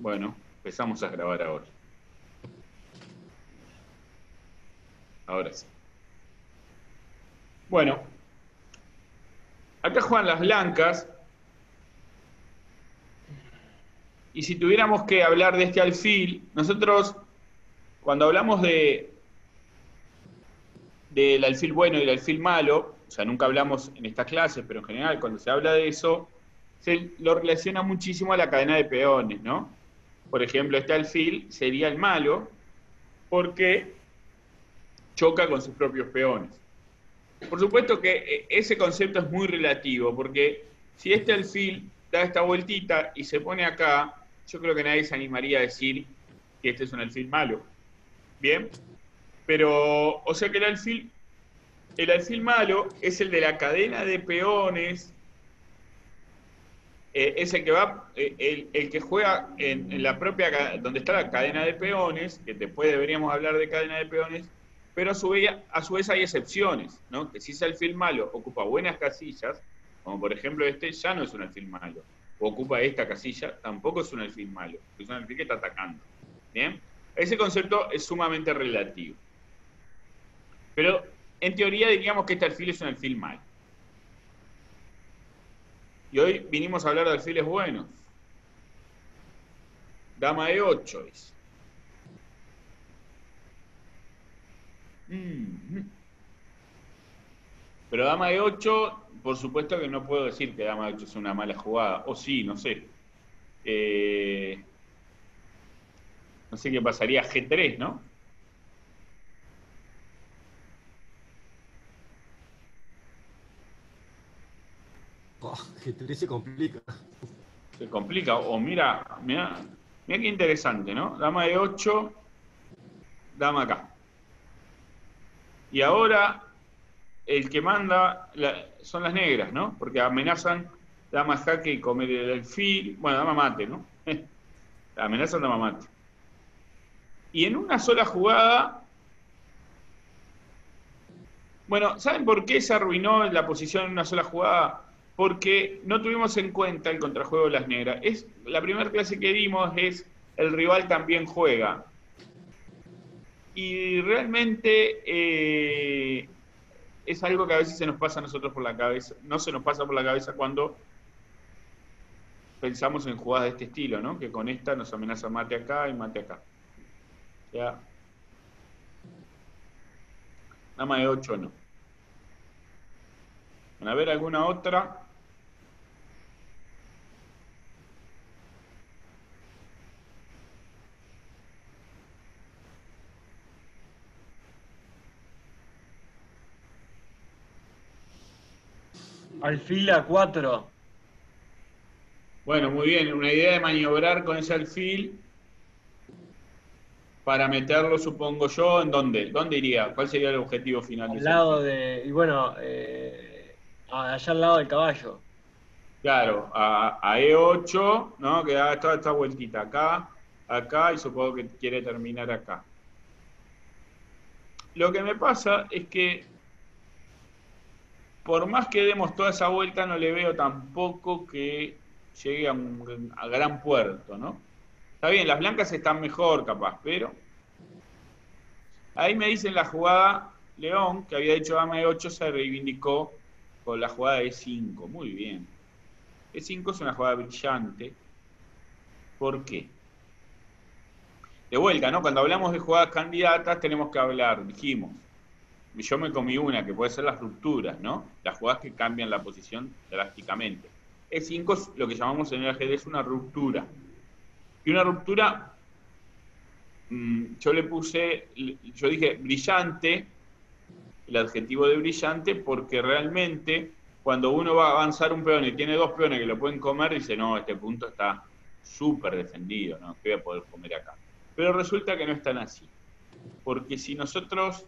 Bueno, empezamos a grabar ahora. Ahora sí. Bueno, acá juegan las blancas. Y si tuviéramos que hablar de este alfil, nosotros, cuando hablamos de del alfil bueno y del alfil malo, o sea, nunca hablamos en estas clases, pero en general cuando se habla de eso, se lo relaciona muchísimo a la cadena de peones, ¿no? Por ejemplo, este alfil sería el malo porque choca con sus propios peones. Por supuesto que eh, ese concepto es muy relativo, porque si este alfil da esta vueltita y se pone acá, yo creo que nadie se animaría a decir que este es un alfil malo. ¿Bien? Pero, o sea que el alfil, el alfil malo es el de la cadena de peones, eh, es el que va, eh, el, que juega en, la propia, donde está la cadena de peones, que después deberíamos hablar de cadena de peones, pero a su vez, a su vez hay excepciones, ¿no? Que si ese alfil malo ocupa buenas casillas, como por ejemplo este, ya no es un alfil malo. O ocupa esta casilla, tampoco es un alfil malo, es un alfil que está atacando. ¿Bien? Ese concepto es sumamente relativo. Pero en teoría diríamos que este alfil es un alfil malo. Y hoy vinimos a hablar de alfiles buenos. Dama de 8 es. Pero dama de 8, por supuesto que no puedo decir que dama de 8 es una mala jugada. O sí, no sé. Eh, no sé qué pasaría G3, ¿no? G3 se complica. Se complica. O mira, mira, mira qué interesante, ¿no? Dama de 8, dama acá. Y ahora el que manda son las negras, ¿no? Porque amenazan dama jaque y comer el alfil. Bueno, dama mate, ¿no? amenazan dama mate. Y en una sola jugada. Bueno, ¿saben por qué se arruinó la posición en una sola jugada? Porque no tuvimos en cuenta el contrajuego de las negras. Es, la primera clase que dimos es el rival también juega. Y realmente eh, es algo que a veces se nos pasa a nosotros por la cabeza, no se nos pasa por la cabeza cuando pensamos en jugadas de este estilo, ¿no? Que con esta nos amenaza mate acá y mate acá. Ya. Nada más de 8 no. a ver alguna otra. Alfil a 4. Bueno, muy bien. Una idea de maniobrar con ese alfil para meterlo, supongo yo, ¿en dónde? ¿Dónde iría? ¿Cuál sería el objetivo final? Al lado de, y bueno, eh, allá al lado del caballo. Claro, a, E8, ¿no? Que da toda esta vueltita acá, acá y supongo que quiere terminar acá. Lo que me pasa es que por más que demos toda esa vuelta, no le veo tampoco que llegue a, un, gran puerto, ¿no? Está bien, las blancas están mejor, capaz, pero. Ahí me dicen la jugada León, que había dicho dama de 8, se reivindicó con la jugada de 5. Muy bien. E5 es una jugada brillante. ¿Por qué? De vuelta, ¿no? Cuando hablamos de jugadas candidatas, tenemos que hablar, dijimos, yo me comí una, que puede ser las rupturas, ¿no? Las jugadas que cambian la posición drásticamente. E5 es lo que llamamos en el ajedrez una ruptura. Y una ruptura, mm, yo le puse, yo dije brillante, el adjetivo de brillante, porque realmente cuando uno va a avanzar un peón y tiene dos peones que lo pueden comer, dice, no, este punto está súper defendido, ¿no? Que voy a poder comer acá. Pero resulta que no es tan así. Porque si nosotros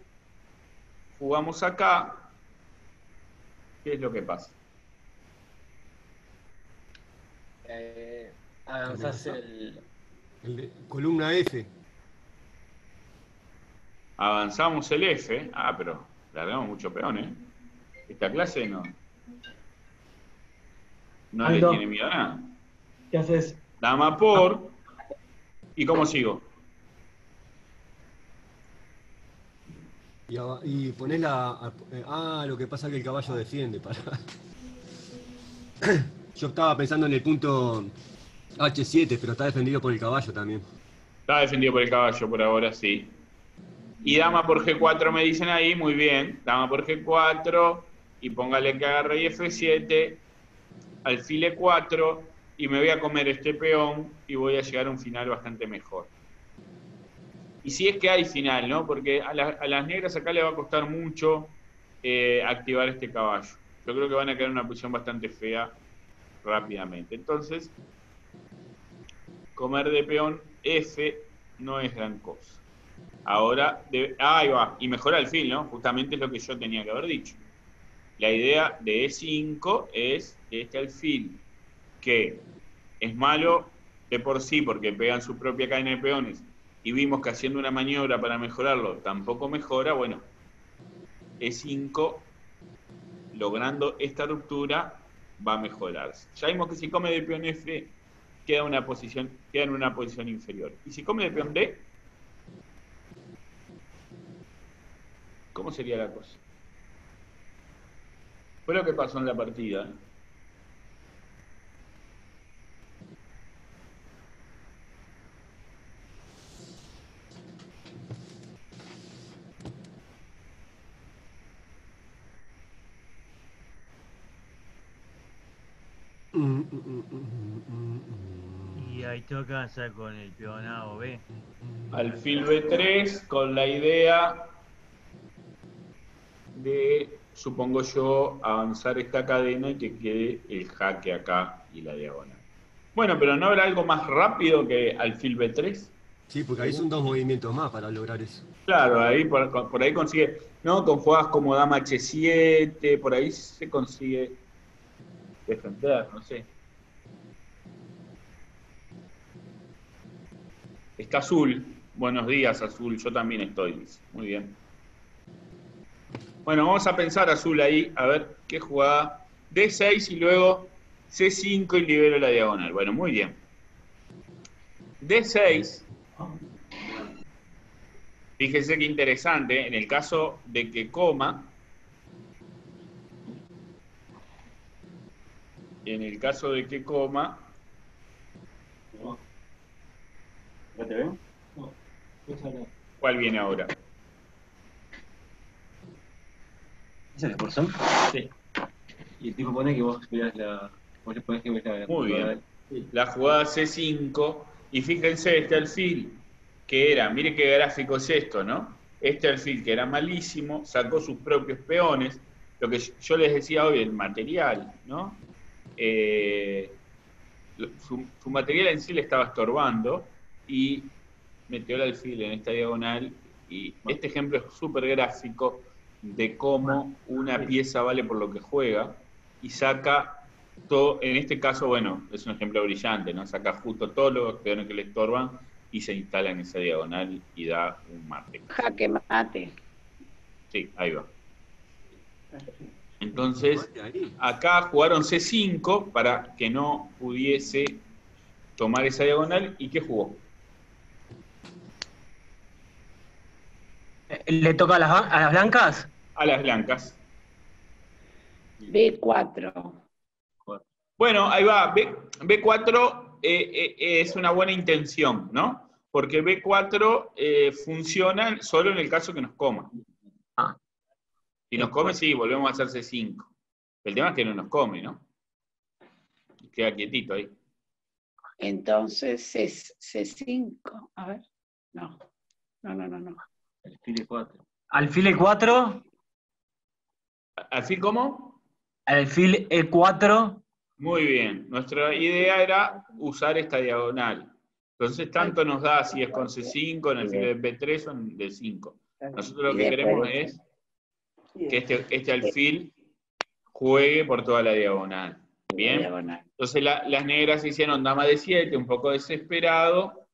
jugamos acá, ¿qué es lo que pasa? Eh, avanzás el... columna F. Avanzamos el F. Ah, pero largamos mucho peón, ¿eh? Esta clase no. No le tiene miedo a nada. ¿Qué haces? Dama por. ¿Y cómo sigo? Y, y la. Ah, lo que pasa es que el caballo defiende. Para. Yo estaba pensando en el punto H7, pero está defendido por el caballo también. Está defendido por el caballo por ahora, sí. Y dama por G4 me dicen ahí, muy bien. Dama por G4 y póngale que agarre y F7, alfil E4 y me voy a comer este peón y voy a llegar a un final bastante mejor. Y si es que hay final, ¿no? Porque a, la- a las negras acá le va a costar mucho eh, activar este caballo. Yo creo que van a quedar en una posición bastante fea rápidamente. Entonces, comer de peón F no es gran cosa. Ahora, de- ah, ahí va, y mejora el fin, ¿no? Justamente es lo que yo tenía que haber dicho. La idea de E5 es este alfil, que es malo de por sí porque pegan su propia cadena de peones, y vimos que haciendo una maniobra para mejorarlo tampoco mejora, bueno, E5, logrando esta ruptura, va a mejorarse. Ya vimos que si come de peón F, queda, una posición, queda en una posición inferior. Y si come de peón D, ¿cómo sería la cosa? Fue lo que pasó en la partida. ¿eh? Mm, mm, mm, mm, mm, mm. Y ahí avanzar con el peón A o B. Alfil B3 con la idea de, supongo yo, avanzar esta cadena y que quede el jaque acá y la diagonal. Bueno, pero ¿no habrá algo más rápido que alfil B3? Sí, porque ahí son dos movimientos más para lograr eso. Claro, ahí por, por ahí consigue, ¿no? Con jugadas como dama H7, por ahí se consigue defender, no sé. Está azul. Buenos días, azul. Yo también estoy. Muy bien. Bueno, vamos a pensar azul ahí, a ver qué jugada. D6 y luego C5 y libero la diagonal. Bueno, muy bien. D6. Fíjese qué interesante, en el caso de que coma, en el caso de que coma, ¿Ya te veo? No. ¿cuál viene ahora? ¿Esa es la porción? Sí. Y el tipo pone que vos veas la. Vos le ponés que veas la. Muy la- bien. La jugada C5, y fíjense este alfil, que era, mire qué gráfico es esto, ¿no? Este alfil que era malísimo, sacó sus propios peones, lo que yo les decía hoy, el material, ¿no? Eh, su material en sí le estaba estorbando y metió el alfil en esta diagonal y este ejemplo es súper gráfico de cómo una pieza vale por lo que juega y saca todo, en este caso, bueno, es un ejemplo brillante, ¿no? Saca justo todos los peones que le estorban y se instala en esa diagonal y da un mate. Jaque mate. Sí, ahí va. Entonces, acá jugaron C5 para que no pudiese tomar esa diagonal. ¿Y qué jugó? Eh, ¿Le toca a las, a las blancas? A las blancas. B4. Bueno, ahí va. B, B4 eh, eh, es una buena intención, ¿no? Porque B4 eh, funciona solo en el caso que nos coma. Si nos come, sí, volvemos a hacer C5. El tema es que no nos come, ¿no? Queda quietito ahí. Entonces es C5. A ver. No. No, no, no, no. El file 4. Alfil E4, ¿Así como? alfil E4, Muy bien. Nuestra idea era usar esta diagonal. Entonces, tanto nos da si es con C5, en el filo de B3 o en D5. Nosotros lo que queremos es que este, este alfil juegue por toda la diagonal. Bien. Diagonal. Entonces la- las negras hicieron dama de 7, un poco desesperado.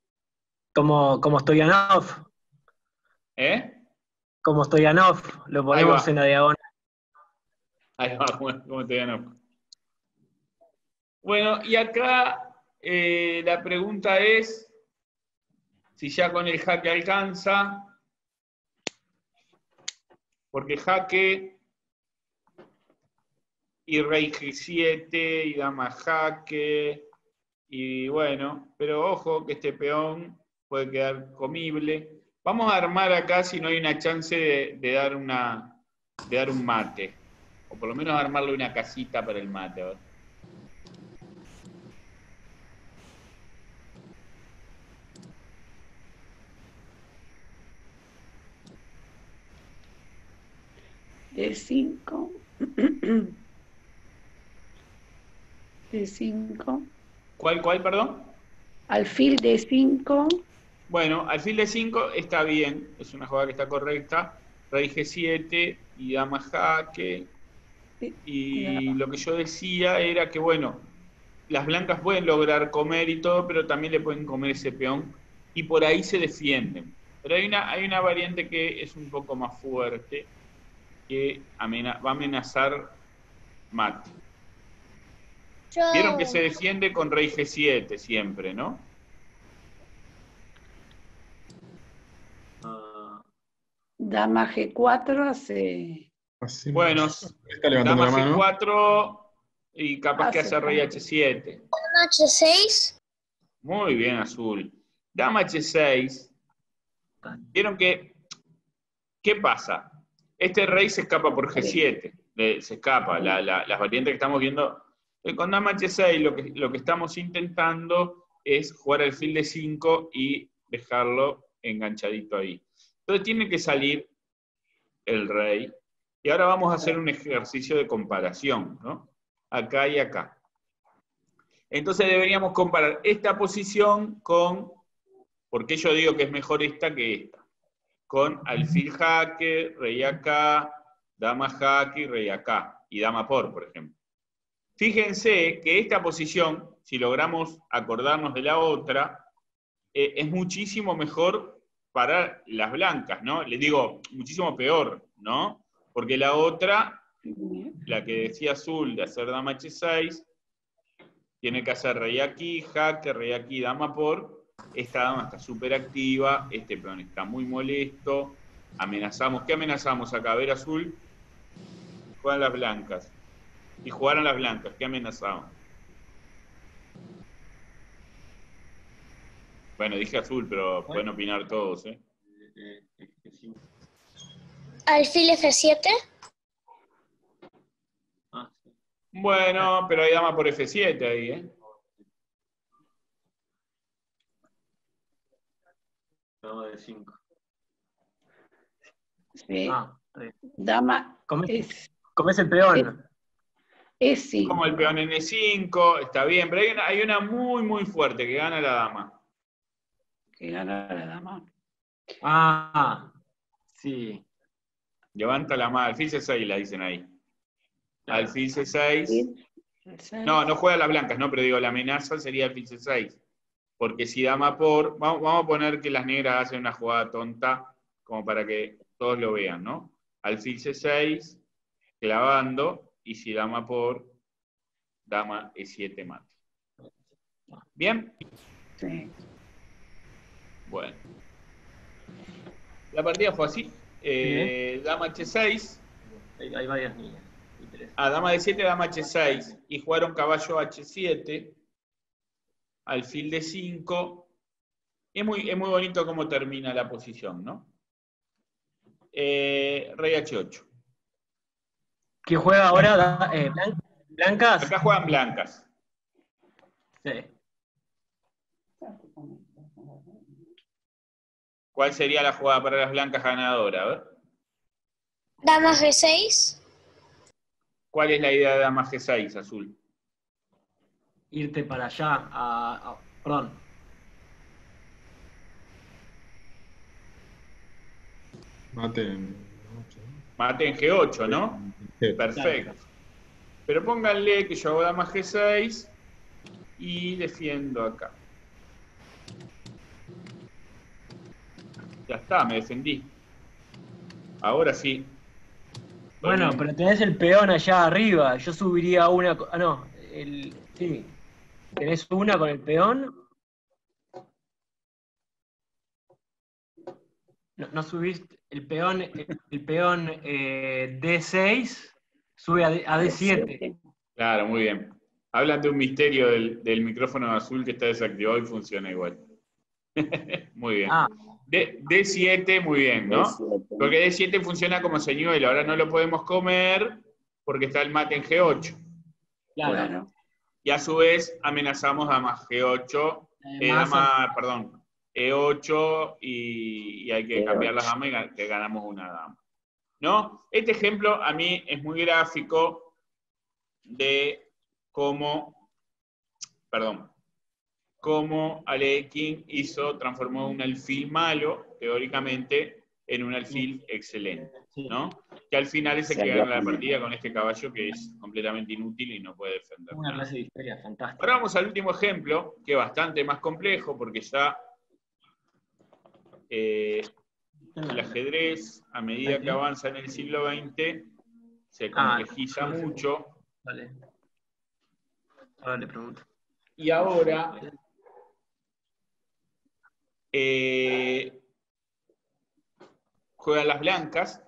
como, como Stoyanov, ¿Eh? como Stoyanov, lo ponemos en la diagonal. Ahí va, ¿cómo, cómo te ganó? Bueno, y acá eh, la pregunta es, si ya con el jaque alcanza, porque jaque y rey G7 y dama jaque, y bueno, pero ojo que este peón puede quedar comible. Vamos a armar acá si no hay una chance de, dar, una, de dar un mate, o por lo menos armarle una casita para el mate. De 5. De 5. ¿Cuál, cuál, perdón? Alfil de 5. Bueno, alfil de 5 está bien, es una jugada que está correcta. Rey G7 y dama jaque. Y lo que yo decía era que, bueno, las blancas pueden lograr comer y todo, pero también le pueden comer ese peón y por ahí se defienden. Pero hay una, hay una variante que es un poco más fuerte, que va a amenazar mate. Vieron que se defiende con rey G7 siempre, ¿no? Ah, Dama G4 hace. Así Bueno, está levantando Dama la mano. G4 y capaz que Hace hace rey tanto. H7. H6. Muy bien, azul. Dama H6. Vieron que, ¿qué pasa? Este rey se escapa por G7, le- se escapa. La- la- las variantes que estamos viendo, eh, con Dama H6 lo que, lo que estamos intentando es jugar alfil de 5 y dejarlo enganchadito ahí. Entonces tiene que salir el rey. Y ahora vamos a hacer un ejercicio de comparación, ¿no? Acá y acá. Entonces deberíamos comparar esta posición con, porque yo digo que es mejor esta que esta, con alfil jaque, rey acá, dama jaque rey acá, y dama por, por ejemplo. Fíjense que esta posición, si logramos acordarnos de la otra, eh, es muchísimo mejor para las blancas, ¿no? Les digo, muchísimo peor, ¿no? Porque la otra, la que decía azul de hacer dama h6, tiene que hacer rey aquí, jaque, rey aquí, dama por. Esta dama está súper activa, este peón está muy molesto. Amenazamos, ¿qué amenazamos acá? A ver, azul. Juegan las blancas. Y jugaron las blancas, ¿qué amenazamos? Bueno, dije azul, pero pueden opinar todos, ¿eh? Alfil F7. Ah, sí. Bueno, pero hay dama por F7 ahí, ¿eh? No, de 5. Sí. Ah. Dama Comés, es, el peón. es 5. Como el peón en E5, está bien, pero hay una, hay una muy, muy fuerte que gana la dama. Que gana la dama. Ah, sí. Levanta la mano, alfil C6 la dicen ahí. Alfil C6. Sí. El seis. No, no juega las blancas, no, pero digo, la amenaza sería alfil C6. Porque si dama por. Vamos, vamos a poner que las negras hacen una jugada tonta, como para que todos lo vean, ¿no? Alfil C6, clavando, y si dama por, dama E7 mate. ¿Bien? Sí. Bueno. La partida fue así. Eh, dama H6, Hay, hay varias niñas. y tres. a dama de 7, dama H6, y jugaron caballo H7, alfil de 5. Es muy, es muy bonito cómo termina la posición, ¿no? Eh, rey H8. ¿Quién juega ahora? Da- eh, blan- ¿Blancas? Acá juegan blancas. Sí. ¿Cuál sería la jugada para las blancas ganadora? A ver. Dama G6. ¿Cuál es la idea de dama G6, azul? Irte para allá. A, a- perdón. Mate en Mate en G8, ¿no? Sí. Perfecto. Pero pónganle que yo hago dama G6 y defiendo acá. Ya está, me defendí. Ahora sí. Bueno, pero tenés el peón allá arriba. Yo subiría una. Ah, no. El, sí. Tenés una con el peón. no, no subiste el peón, el peón eh, D6 sube a, D- a D7. Claro, muy bien. Hablan de un misterio del, del micrófono azul que está desactivado y funciona igual. muy bien. Ah, D, D7, muy bien, ¿no? D7. Porque D7 funciona como señuelo. Ahora no lo podemos comer porque está el mate en G8. claro. Claro. Y a su vez amenazamos a más G8, eh, Además, dama, perdón, E8 y, y hay que E8. cambiar las damas y gan- que ganamos una dama. ¿No? Este ejemplo a mí es muy gráfico de cómo, perdón, cómo Alekhine hizo, transformó un alfil malo, teóricamente, en un alfil excelente. ¿No? Que al final es el que gana la partida con este caballo que es completamente inútil y no puede defender. Una clase de historia fantástica. Ahora vamos al último ejemplo, que es bastante más complejo, porque ya eh, el ajedrez, a medida que avanza en el siglo XX, se Ah, complejiza mucho. Vale. Ahora le pregunto. Y ahora, eh, juegan las blancas.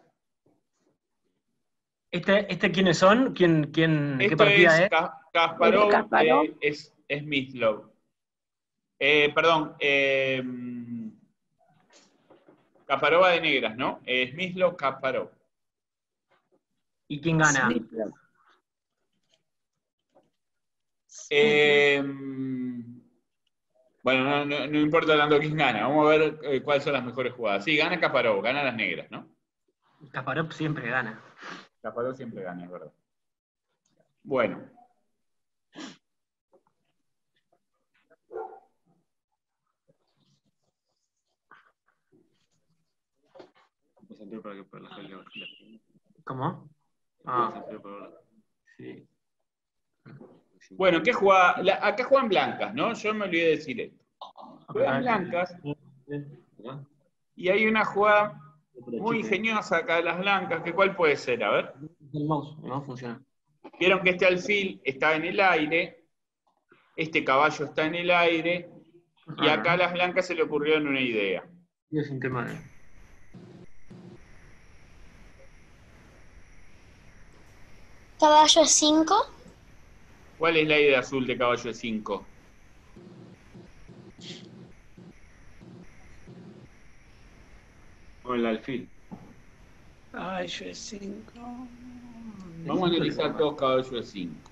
¿Este, este quiénes son? ¿Quién, quién, ¿Qué Esto partida es es? Ka- Kasparov, Kasparov. eh, es, es Mislov. Eh, perdón, eh, Kasparova de negras, ¿no? Es Mislov Kasparov. ¿Y quién gana? Sí. Eh, bueno, no, no- no importa tanto quién gana, vamos a ver eh, cuáles son las mejores jugadas. Sí, gana Kasparov, gana las negras, ¿no? Kasparov siempre gana. Kasparov siempre gana, es verdad. Bueno. ¿Cómo? Ah, sí. Bueno, ¿qué? La- acá juegan blancas, ¿no? Yo me olvidé de decir esto. Juegan blancas y hay una jugada muy ingeniosa acá de las blancas, que ¿cuál puede ser? A ver. El mouse, el mouse funciona. Vieron que este alfil está en el aire, este caballo está en el aire, y acá a las blancas se le ocurrió en una idea. Es un tema de... Caballo 5. ¿Cuál es la idea azul de caballo de 5? Con el alfil. Ay, yo es cinco. Vamos a analizar todos caballos de 5.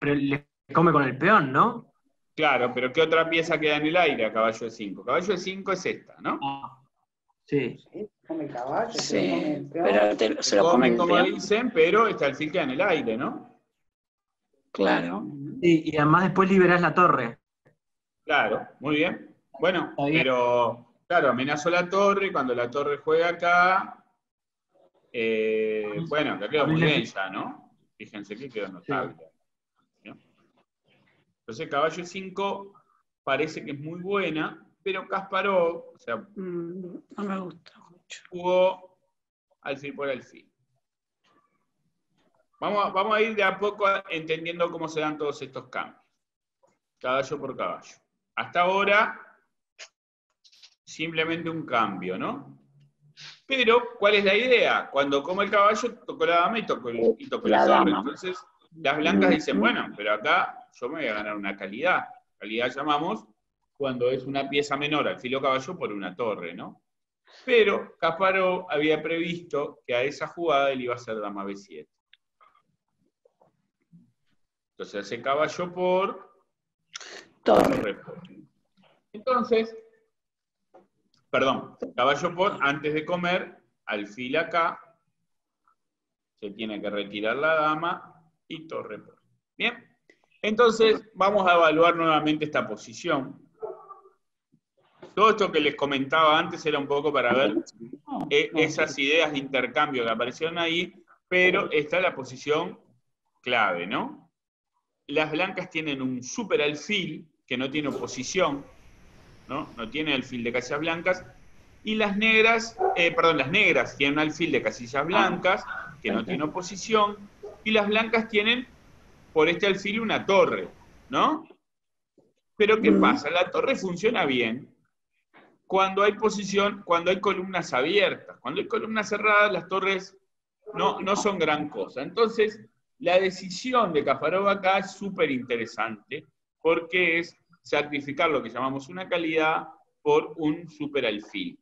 Pero le come con el peón, ¿no? Claro, pero ¿qué otra pieza queda en el aire a caballo de 5? Caballo de 5 es esta, ¿no? Ah, sí. Come caballo, se Sí, come el peón. pero te- se lo Come, comen como peón. dicen, pero este alfil queda en el aire, ¿no? Claro. Y, y además después liberás la torre. Claro, muy bien. Bueno, pero claro, amenazo la torre y cuando la torre juega acá, eh, bueno, acá quedó muy bien ya, ¿no? Fíjense que quedó notable. ¿no? Entonces, caballo 5 parece que es muy buena, pero Kasparov, o sea, Mm, no me gusta mucho. jugó alfil por alfil. Vamos a, vamos a ir de a poco entendiendo cómo se dan todos estos cambios. Caballo por caballo. Hasta ahora, simplemente un cambio, ¿no? Pero, ¿cuál es la idea? Cuando come el caballo, tocó la dama y tocó, el- y tocó la, La dama. Entonces, las blancas dicen, bueno, pero acá yo me voy a ganar una calidad. Calidad llamamos cuando es una pieza menor al filo caballo por una torre, ¿no? Pero Kasparov había previsto que a esa jugada él iba a hacer dama B7. Entonces hace caballo por, Torre. Entonces, perdón, caballo por, antes de comer, alfil acá, se tiene que retirar la dama y torre por. Bien, entonces vamos a evaluar nuevamente esta posición. Todo esto que les comentaba antes era un poco para ver eh, esas ideas de intercambio que aparecieron ahí, pero esta es la posición clave, ¿no? Las blancas tienen un super alfil que no tiene oposición, ¿no? No tiene alfil de casillas blancas, y las negras, eh, perdón, las negras tienen un alfil de casillas blancas que no tiene oposición, y las blancas tienen por este alfil una torre, ¿no? Pero ¿qué pasa? La torre funciona bien, cuando hay posición, cuando hay columnas abiertas. Cuando hay columnas cerradas, las torres no, no son gran cosa. Entonces, la decisión de Kasparov acá es súper interesante porque es sacrificar lo que llamamos una calidad por un super alfil.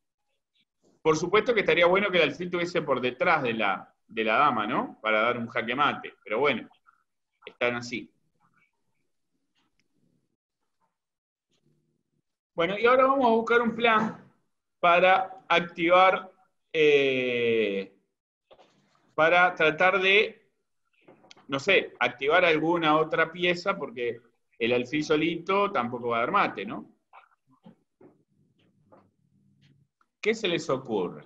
Por supuesto que estaría bueno que el alfil estuviese por detrás de la, de la dama, ¿no? Para dar un jaque mate, pero bueno, están así. Bueno, y ahora vamos a buscar un plan para activar, eh, para tratar de, no sé, activar alguna otra pieza, porque el alfil solito tampoco va a dar mate, ¿no? ¿Qué se les ocurre?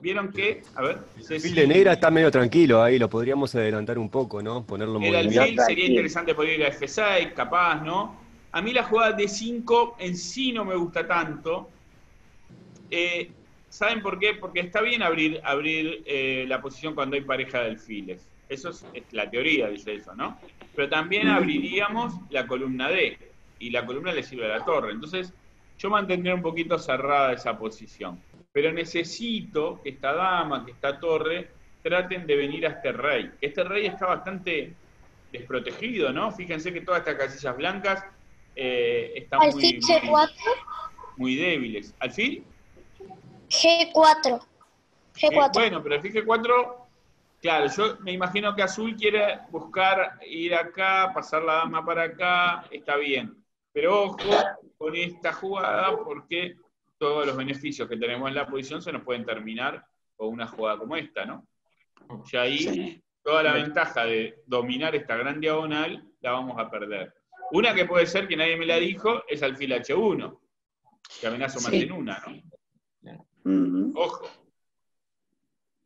Vieron que, a ver, El alfil de negra está medio tranquilo ahí, lo podríamos adelantar un poco, ¿no? Ponerlo el alfil sería interesante poder ir a F6, capaz, ¿no? A mí la jugada de 5 en sí no me gusta tanto. Eh, ¿Saben por qué? Porque está bien abrir, abrir eh, la posición cuando hay pareja de alfiles. Eso es, es la teoría, dice eso, ¿no? Pero también abriríamos la columna D y la columna le sirve a la torre. Entonces, yo mantendría un poquito cerrada esa posición. Pero necesito que esta dama, que esta torre, traten de venir a este rey. Este rey está bastante desprotegido, ¿no? Fíjense que todas estas casillas blancas eh, están muy, muy, G4. muy débiles. ¿Alfil? G4. Eh, G4. bueno, pero el fije 4, claro, yo me imagino que Azul quiere buscar ir acá, pasar la dama para acá, está bien. Pero ojo con esta jugada porque todos los beneficios que tenemos en la posición se nos pueden terminar con una jugada como esta, ¿no? Ya ahí Sí. toda la ventaja de dominar esta gran diagonal la vamos a perder. Una que puede ser, que nadie me la dijo, es alfil H1, que amenazo más Sí. en una, ¿no? Ojo.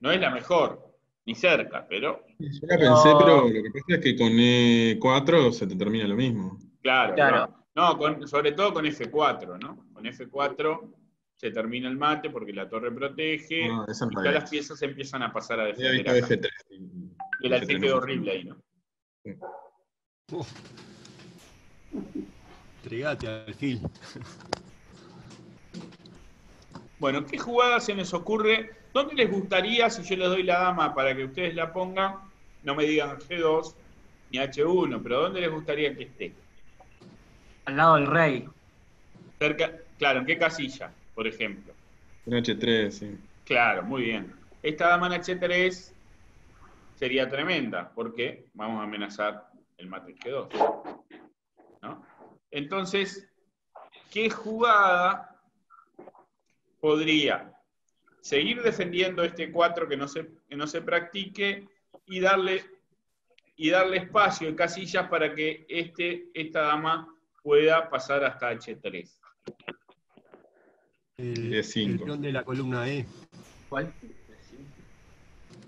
No es la mejor, ni cerca, pero Yo la pensé, pero lo que pasa es que con E4 se te termina lo mismo. claro. Claro. No, No, con- sobre todo con F4, ¿no? Con F4 se termina el mate porque la torre protege Ah, y la las piezas empiezan a pasar a defender visto acá. F3. y- el alfil F3 quedó horrible ahí, ¿no? Uf. Entregate alfil. Bueno, ¿qué jugada se les ocurre? ¿Dónde les gustaría, si yo les doy la dama para que ustedes la pongan, no me digan G2 ni H1, pero ¿dónde les gustaría que esté? Al lado del rey. Cerca, claro, ¿en qué casilla, por ejemplo? En H3, sí. Claro, muy bien. Esta dama en H3 sería tremenda, porque vamos a amenazar el mate en G2. ¿no? Entonces, ¿qué jugada podría seguir defendiendo este 4 que no se, que no se practique y darle, y darle espacio en casillas para que este, esta dama pueda pasar hasta H3? El, D5. el peón de la columna E. ¿Cuál?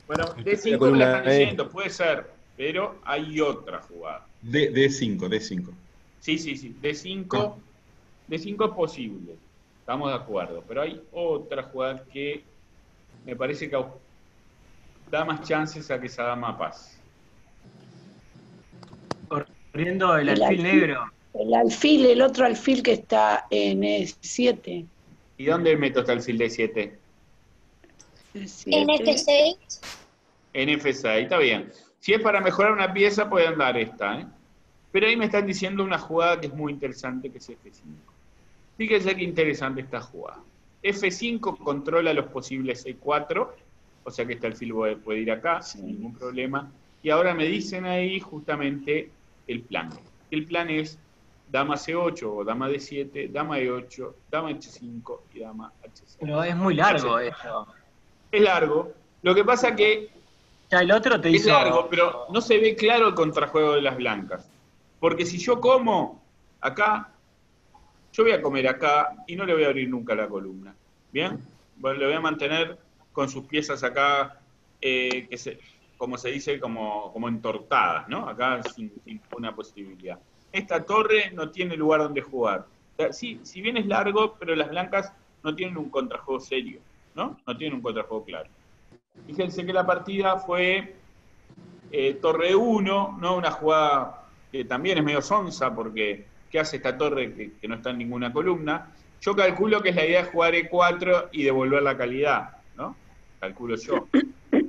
Bueno, La D5 me columna la están E. diciendo, puede ser, pero hay otra jugada. D, D5, D5. Sí, sí, sí, D5, D5 es posible, estamos de acuerdo, pero hay otra jugada que me parece que da más chances a que esa dama pase. Corriendo el El alfil alfil. negro. El alfil, el otro alfil que está en E7. ¿Y dónde meto hasta el alfil D7? E7. En F6. En F6, está bien. Si es para mejorar una pieza, puede andar esta, ¿eh? Pero ahí me están diciendo una jugada que es muy interesante, que es F5. Fíjense qué interesante esta jugada. F5 controla los posibles E4, o sea que este alfil puede, puede ir acá sin ningún problema. Y ahora me dicen ahí justamente el plan. El plan es dama C8 o dama D7, dama E8, dama H5 y dama H6. Pero es muy largo eso. Es largo. Lo que pasa que Ya el otro te es hizo. largo, pero no se ve claro el contrajuego de las blancas. Porque si yo como acá, yo voy a comer acá y no le voy a abrir nunca la columna. ¿Bien? Bueno, le voy a mantener con sus piezas acá, eh, que se, como se dice, como, como entortadas, ¿no? Acá sin, sin ninguna posibilidad. Esta torre no tiene lugar donde jugar. Sí, si bien es largo, pero las blancas no tienen un contrajuego serio, ¿no? No tienen un contrajuego claro. Fíjense que la partida fue eh, torre 1, ¿no? Una jugada que también es medio sonsa porque ¿qué hace esta torre que, que no está en ninguna columna? Yo calculo que es la idea de jugar E4 y devolver la calidad, ¿no? Calculo yo.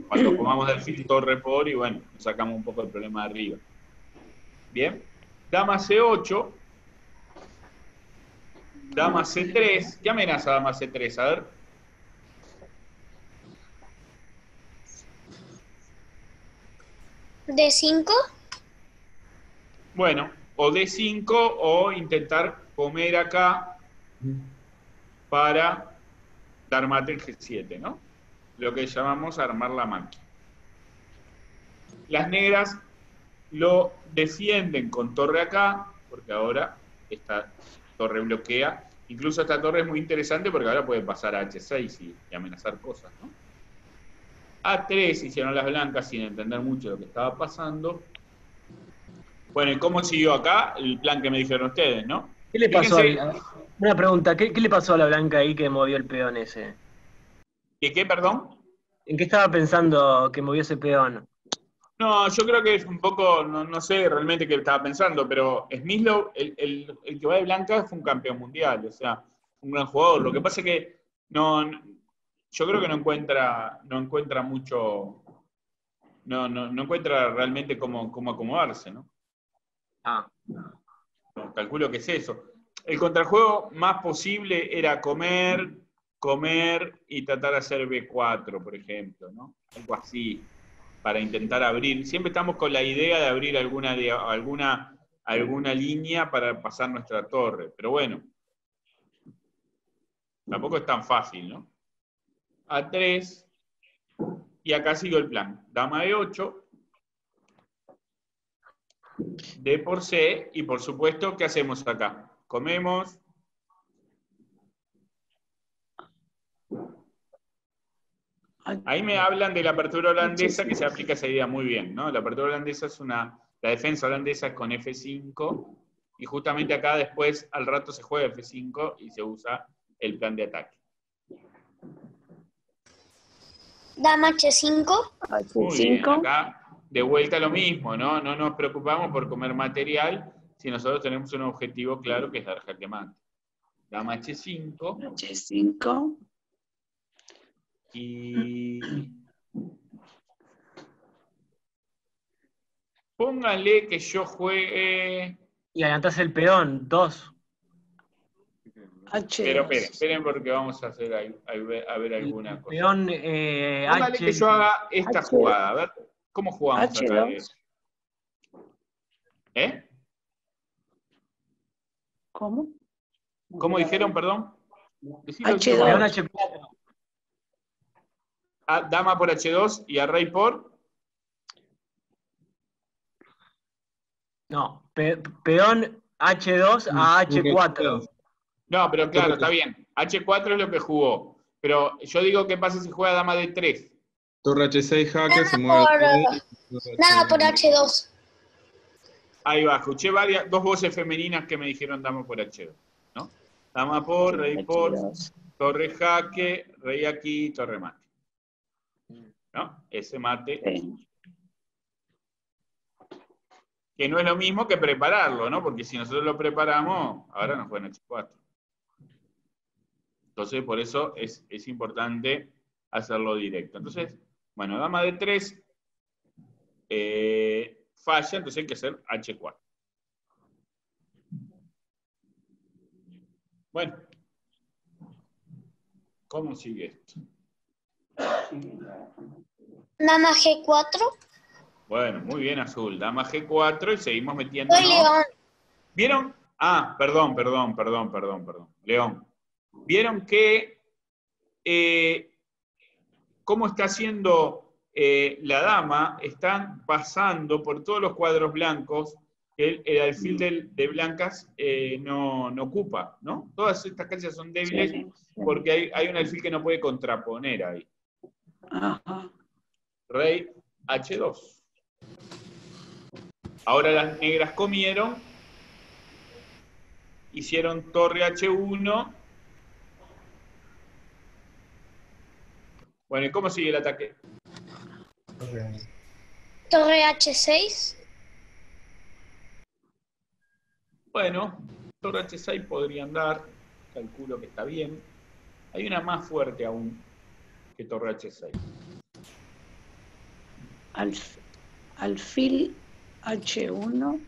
Cuando comamos delfín torre por y bueno, sacamos un poco el problema de arriba. Bien. Dama C8. Dama C3. ¿Qué amenaza dama C3? A ver. D5. Bueno, o D5 o intentar comer acá para dar mate en G7, ¿no? Lo que llamamos armar la máquina. Las negras lo defienden con torre acá, porque ahora esta torre bloquea. Incluso esta torre es muy interesante porque ahora puede pasar a H6 y, y amenazar cosas, ¿no? A3 hicieron las blancas sin entender mucho lo que estaba pasando. Bueno, ¿y cómo siguió acá? El plan que me dijeron ustedes, ¿no? ¿Qué le pasó? Fíjense- a- una pregunta, ¿qué, qué le pasó a la blanca ahí que movió el peón ese? ¿Y qué, perdón? ¿En qué estaba pensando que movió ese peón? No, yo creo que es un poco, no, no sé realmente qué estaba pensando, pero Smithlow, el, el- el que va de blanca, fue un campeón mundial, o sea, un gran jugador. Lo que pasa es que no, no- yo creo que no encuentra, no encuentra mucho, no, no, no encuentra realmente cómo, cómo acomodarse, ¿no? Ah, Calculo que es eso. El contrajuego más posible era comer, comer y tratar de hacer B4, por ejemplo, ¿no? Algo así, para intentar abrir. Siempre estamos con la idea de abrir alguna, alguna, alguna línea para pasar nuestra torre, pero bueno, tampoco es tan fácil, ¿no? A3, y acá sigo el plan. Dama de 8, D por C, y por supuesto, ¿qué hacemos acá? Comemos. Ahí me hablan de la apertura holandesa que se aplica esa idea muy bien, ¿no? La apertura holandesa es una, la defensa holandesa es con F5, y justamente acá después al rato se juega F5 y se usa el plan de ataque. Dama H5. Muy bien, H5. acá de vuelta lo mismo, ¿no? No nos preocupamos por comer material si nosotros tenemos un objetivo claro que es dar jaque mate. Dama H5 H5. y pónganle que yo juegue, y adelantás el peón, dos. H2. pero esperen, esperen porque vamos a hacer a ver alguna cosa. Peón eh, Pónganle H. que yo haga esta H- jugada, a ver, ¿cómo jugamos acá? H2. ¿Eh? ¿Cómo? ¿Cómo dijeron, perdón? Decilo H2. yo. Peón H4. A dama por H2 y a rey por. No, pe- peón H2 a H4. No, pero claro, está bien. H4 es lo que jugó. Pero yo digo, ¿qué pasa si juega dama de 3? Torre H6 jaque, se mueve. por-. Nada por H2. Ahí va, escuché varias, dos voces femeninas que me dijeron dama por H2. ¿no? Dama por, rey por, H2. torre jaque, rey aquí, torre mate. ¿No? Ese mate, Sí. que no es lo mismo que prepararlo, ¿no? Porque si nosotros lo preparamos, ahora nos juegan H4. Entonces, por eso es, es importante hacerlo directo. Entonces, bueno, dama de 3 falla, entonces hay que hacer H4. Bueno, ¿cómo sigue esto? Dama G4. Bueno, muy bien, azul. Dama G4 y seguimos metiendo. León. ¿Vieron? Ah, perdón, perdón, perdón, perdón, perdón. León. ¿Vieron que eh, cómo está haciendo eh, la dama? Están pasando por todos los cuadros blancos que el, el alfil del- de blancas eh, no, no ocupa, ¿no? Todas estas canchas son débiles Sí, sí. porque hay, hay un alfil que no puede contraponer ahí. Ajá. Rey H2. Ahora las negras comieron, hicieron torre H1. Bueno, ¿y cómo sigue el ataque? Torre H6. Bueno, torre H6 podría andar, calculo que está bien. Hay una más fuerte aún que torre H6. Alf- alfil H1.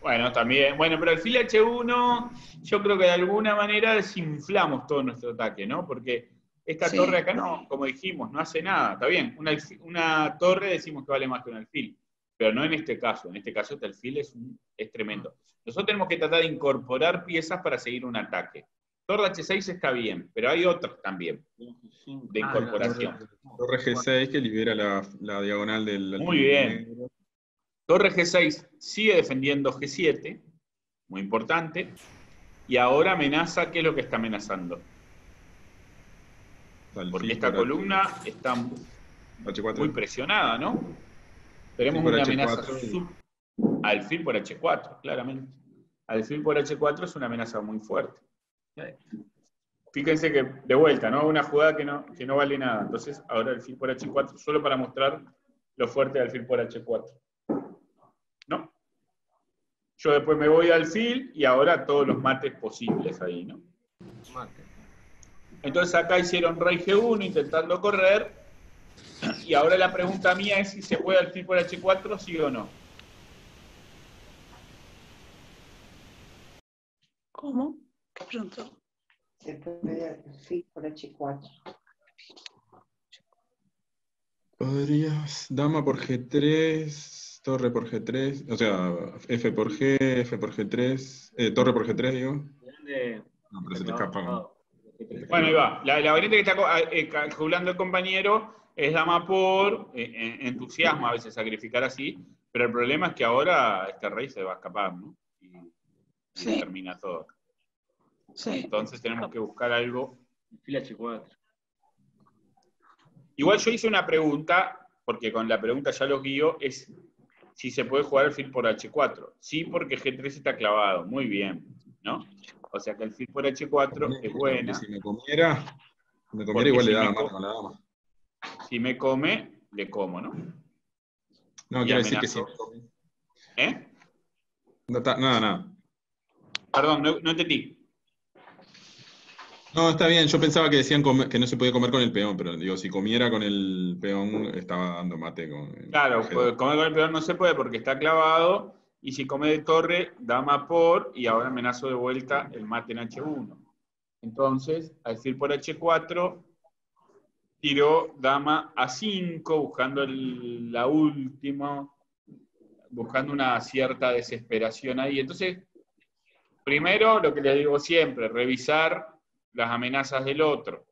Bueno, también. Bueno, pero el fil H1, yo creo que de alguna manera desinflamos todo nuestro ataque, ¿no? Porque esta Sí. torre acá no, como dijimos, no hace nada. Está bien, una, torre decimos que vale más que un alfil, pero no en este caso. En este caso, este alfil es, un- es tremendo. Nosotros tenemos que tratar de incorporar piezas para seguir un ataque. Torre H6 está bien, pero hay otras también de Ah, incorporación. Torre G6 que libera la, la diagonal del. Muy bien. Torre G6 sigue defendiendo G7, muy importante, y ahora amenaza, ¿qué es lo que está amenazando? Porque esta columna está H4. muy presionada, ¿no? Tenemos una H4 amenaza sub- alfil por H4, claramente. Alfil por H4 es una amenaza muy fuerte. Fíjense que, de vuelta, ¿no? Una jugada que no, que no vale nada. Entonces, ahora alfil por H4, solo para mostrar lo fuerte de alfil por H4. ¿No? Yo después me voy al alfil y ahora todos los mates posibles ahí, ¿no? Mate. Entonces acá hicieron rey G1 intentando correr. Y ahora la pregunta mía es si se puede alfil por H4, sí o no. ¿Cómo? ¿Qué preguntó? Se puede alfil por H4. Podrías. Dama por G3, torre por G3, o sea, F por G, F por G3, eh, torre por G3, digo. No, pero se te escapa. Bueno, ahí va. La, la variante que está co- eh, calculando el compañero es dama por eh, entusiasmo a veces sacrificar así, pero el problema es que ahora este rey se va a escapar, ¿no? Y, y Sí. termina todo. Sí. Entonces tenemos que buscar algo. Fila H4. Igual yo hice una pregunta, porque con la pregunta ya los guío, es si se puede jugar el fil por H4. Sí, porque G3 está clavado. Muy bien, ¿no? O sea que el fil por H4 es buena. Si me comiera, me comiera igual si le da me mano co- con la dama. Si me come, le como, ¿no? No, quiero decir que sí. ¿Eh? No, está- nada, nada. Perdón, no, no entendí. No, está bien, yo pensaba que decían comer- que no se podía comer con el peón, pero digo, si comiera con el peón, estaba dando mate con Claro, G2. pues, comer con el peón no se puede porque está clavado. Y si come de torre, dama por, y ahora amenazo de vuelta el mate en H1. Entonces, al fil por H4, tiró dama A5, buscando el- la última, buscando una cierta desesperación ahí. Entonces, primero, lo que les digo siempre, revisar las amenazas del otro.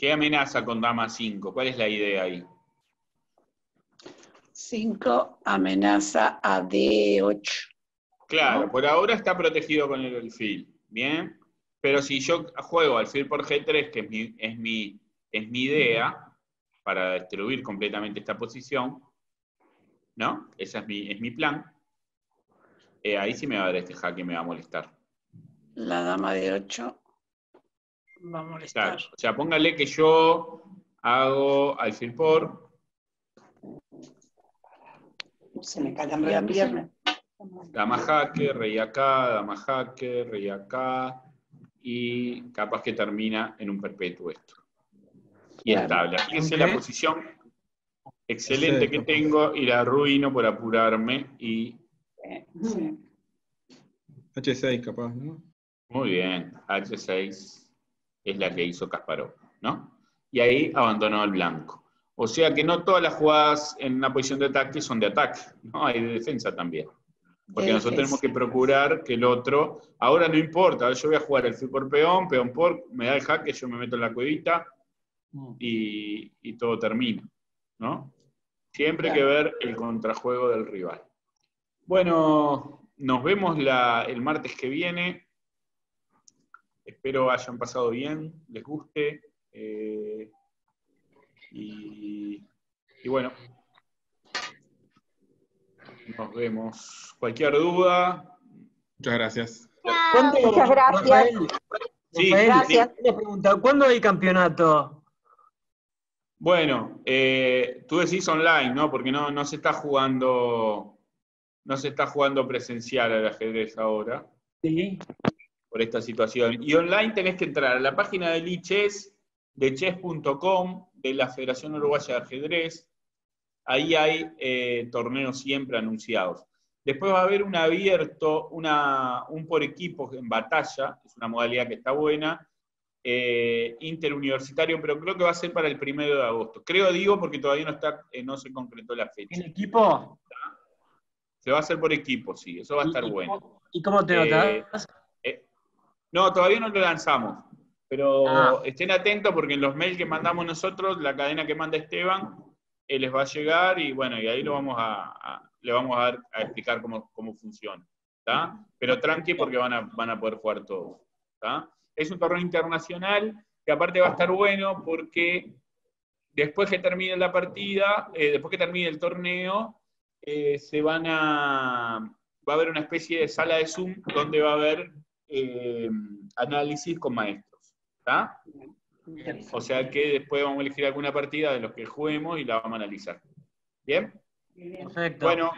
¿Qué amenaza con dama 5? ¿Cuál es la idea ahí? 5 amenaza a D8. Claro, ¿no? por ahora está protegido con el alfil, ¿bien? Pero si yo juego alfil por G3, que es mi, es mi, es mi idea, para destruir completamente esta posición, ¿no? Ese es mi, es mi plan. eh, ahí sí me va a dar este jaque, me va a molestar. La dama de 8 va a molestar. Claro, o sea, póngale que yo hago alfil por, Se me cae la pierna. dama jaque, rey acá, dama jaque, rey acá, y capaz que termina en un perpetuo esto. Y Claro. estable. Fíjense la posición excelente que tengo y la arruino por apurarme. Y Eh, sí. H6 capaz, ¿no? muy bien, H6 es la que hizo Kasparov, ¿no? Y ahí abandonó el blanco. O sea que no todas las jugadas en una posición de ataque son de ataque, ¿no? Hay de defensa también. Porque De nosotros tenemos que procurar que el otro, ahora no importa, yo voy a jugar el por peón, peón por, me da el jaque, yo me meto en la cuevita y, y todo termina, ¿no? Siempre hay que ver el contrajuego del rival. Bueno, nos vemos la- el martes que viene. Espero hayan pasado bien, les guste. eh, y, y bueno, nos vemos. Cualquier duda. Muchas gracias. ¿Cuándo, Muchas gracias. Rafael, Sí, Rafael, Gracias. una pregunta, ¿cuándo hay campeonato? Bueno, eh, tú decís online, ¿no? Porque no, no se está jugando, no se está jugando presencial al ajedrez ahora. Sí. Por esta situación. Y online tenés que entrar a la página del iChess, de chess.com, de la Federación Uruguaya de Ajedrez. Ahí hay eh, torneos siempre anunciados. Después va a haber un abierto, una, un por equipos en batalla, es una modalidad que está buena, eh, interuniversitario, pero creo que va a ser para el primero de agosto. Creo, digo, porque todavía no, está, eh, no se concretó la fecha. ¿En equipo? Se va a hacer por equipo, sí, eso va a estar ¿Y- y bueno. ¿Y cómo te Eh, notas? No, todavía no lo lanzamos. Pero Ah. estén atentos porque en los mails que mandamos nosotros, la cadena que manda Esteban, eh, les va a llegar y bueno, y ahí lo vamos a, a- le vamos a, explicar cómo, cómo funciona. ¿tá? Pero tranqui porque van a, van a poder jugar todos. ¿tá? Es un torneo internacional que aparte va a estar bueno porque después que termine la partida, eh, después que termine el torneo, eh, se van a, va a haber una especie de sala de Zoom donde va a haber eh, análisis con maestros. ¿tá? O sea que después vamos a elegir alguna partida de los que juguemos y la vamos a analizar. ¿Bien? Perfecto. Bueno,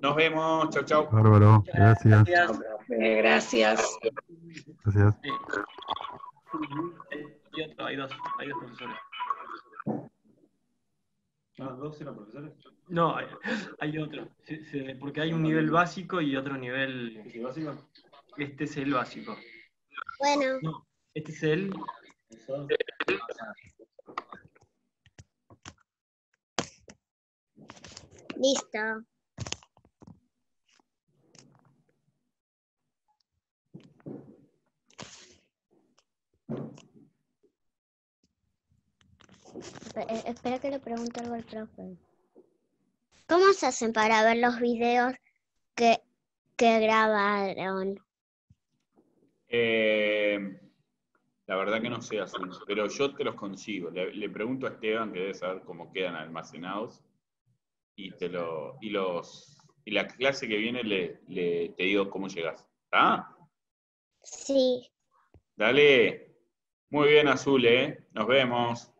nos vemos. Chau, chau. Bárbaro, gracias. Gracias. Gracias. Gracias. Hay otro, hay dos, hay dos profesores. Ah, dos eran profesores. No, hay, hay otro. Porque hay un nivel básico y otro nivel. ¿Qué básico? Este es el básico. Bueno, No, este es el. listo. Eh, Espera que le pregunte algo al profe. ¿Cómo se hacen para ver los videos que, que grabaron? Eh, la verdad que no sé, Azul, pero yo te los consigo. Le, le pregunto a Esteban, que debe saber cómo quedan almacenados, y te lo, y los y la clase que viene le, le- te digo cómo llegas. ¿Está? Sí. Dale. Muy bien, Azul, ¿eh? Nos vemos.